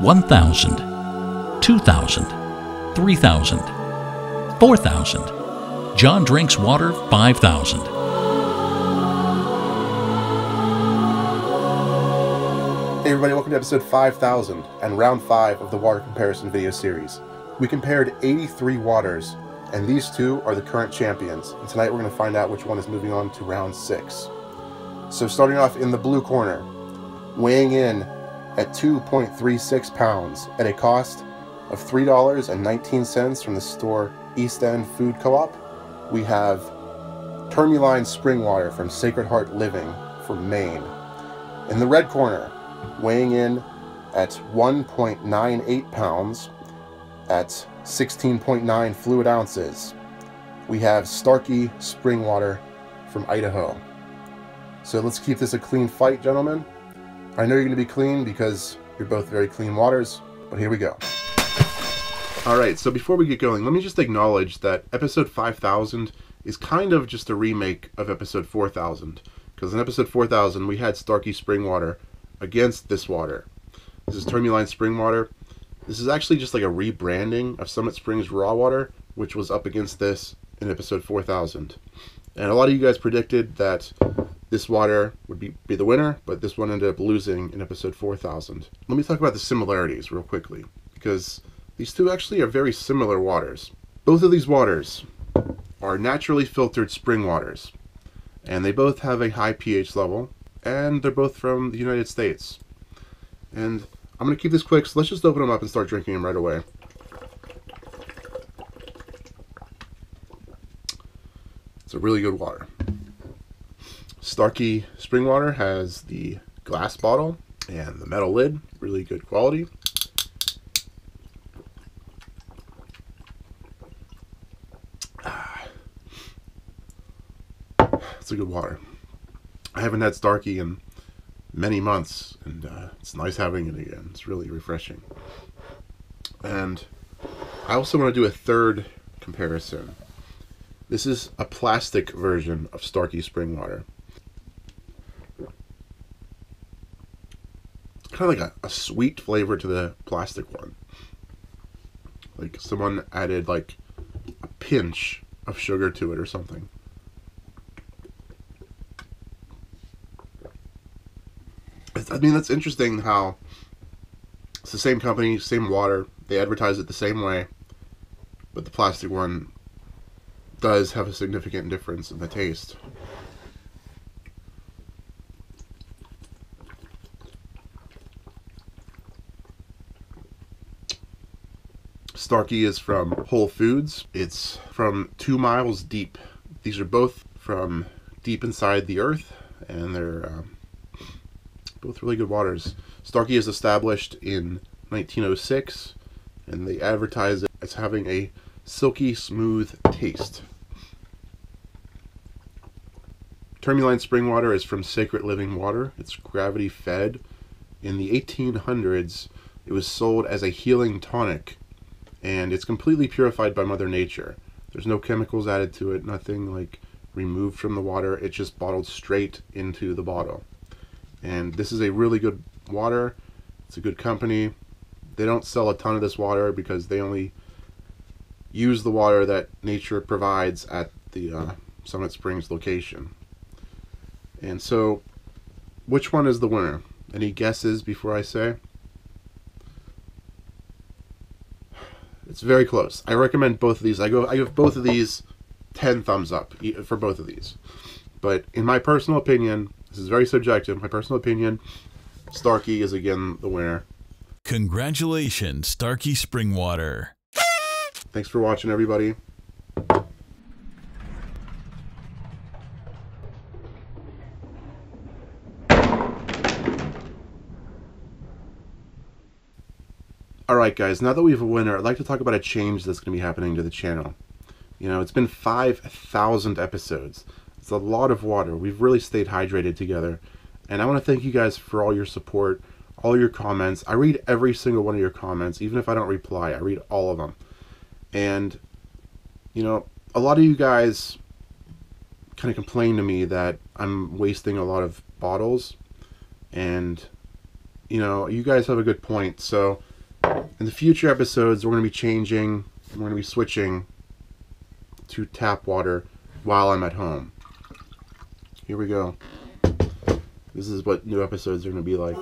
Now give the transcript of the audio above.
1,000, 2,000, 3,000, 4,000. Jon drinks water 5,000. Hey everybody, welcome to episode 5000 and round 5 of the water comparison video series. We compared 83 waters, and these two are the current champions. And tonight we're going to find out which one is moving on to round 6. So starting off in the blue corner, weighing in at 2.36 pounds at a cost of $3.19 from the store East End Food Co-op, we have Tourmaline Spring Water from Sacred Heart Living from Maine. In the red corner, weighing in at 1.98 pounds at 16.9 fluid ounces, we have Starkey Spring Water from Idaho. So let's keep this a clean fight, gentlemen. I know you're to be clean because you're both very clean waters, but here we go. Alright, so before we get going, let me just acknowledge that episode 5000 is kind of just a remake of episode 4000. Because in episode 4000, we had Starkey Spring Water against this water. This is Tourmaline Spring Water. This is actually just like a rebranding of Summit Springs Raw Water, which was up against this in episode 4000. And a lot of you guys predicted that this water would be, be the winner, but this one ended up losing in episode 4000. Let me talk about the similarities real quickly, because these two actually are very similar waters. Both of these waters are naturally filtered spring waters, and they both have a high pH level, and they're both from the United States. And I'm going to keep this quick, so let's just open them up and start drinking them right away. It's a really good water. Starkey Spring Water has the glass bottle and the metal lid, really good quality. It's a good water. I haven't had Starkey in many months, and uh, it's nice having it again. It's really refreshing. And I also want to do a third comparison. This is a plastic version of Starkey Spring Water. Kind of like a, a sweet flavor to the plastic one. Like someone added like a pinch of sugar to it or something. I mean, that's interesting how it's the same company, same water. They advertise it the same way, but the plastic one does have a significant difference in the taste. Starkey is from Whole Foods. It's from Two Miles Deep. These are both from deep inside the earth, and they're um, both really good waters. Starkey is established in 1906, and they advertise it as having a silky smooth taste. Tourmaline spring water is from Sacred Living Water. It's gravity fed. In the 1800s, it was sold as a healing tonic, and it's completely purified by Mother Nature. There's no chemicals added to it, nothing like removed from the water. It's just bottled straight into the bottle. And this is a really good water. It's a good company. They don't sell a ton of this water because they only use the water that nature provides at the uh, Summit Springs location. And so, which one is the winner? Any guesses before I say? It's very close. I recommend both of these. I go. I give both of these ten thumbs up for both of these. But in my personal opinion, this is very subjective. My personal opinion, Starkey is again the winner. Congratulations, Starkey Springwater. Thanks for watching, everybody. Alright guys, now that we have a winner, I'd like to talk about a change that's going to be happening to the channel. You know, it's been 5,000 episodes. It's a lot of water. We've really stayed hydrated together. And I want to thank you guys for all your support, all your comments. I read every single one of your comments, even if I don't reply. I read all of them. And, you know, a lot of you guys kind of complain to me that I'm wasting a lot of bottles. And, you know, you guys have a good point. So, in the future episodes, we're going to be changing, we're going to be switching to tap water while I'm at home. Here we go. This is what new episodes are going to be like.